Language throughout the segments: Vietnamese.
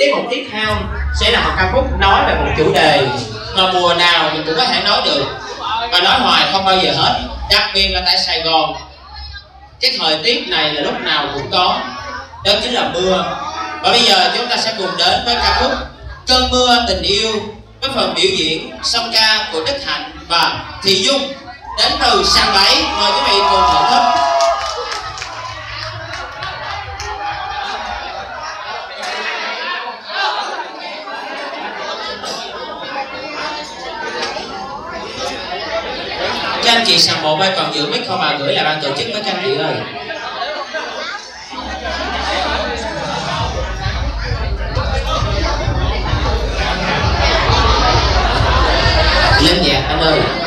tiết mục tiếp theo sẽ là một ca khúc nói về một chủ đề mà mùa nào mình cũng có thể nói được. Và nói hoài không bao giờ hết, đặc biệt là tại sài gòn. Cái thời tiết này là lúc nào cũng có, đó chính là mưa. Và bây giờ chúng ta sẽ cùng đến với ca khúc cơn mưa tình yêu với phần biểu diễn, song ca của đức hạnh và thị dung đến từ sàn bảy mời quý vị cùng thưởng thức. Các anh chị sàn một ơi còn giữ mic không mà gửi lại ban tổ chức với các anh chị ơi. Lên nhạc anh ơi.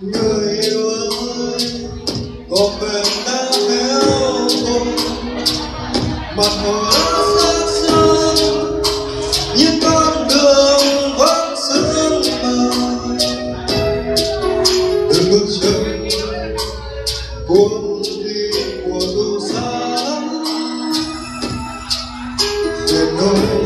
Người yêu coração.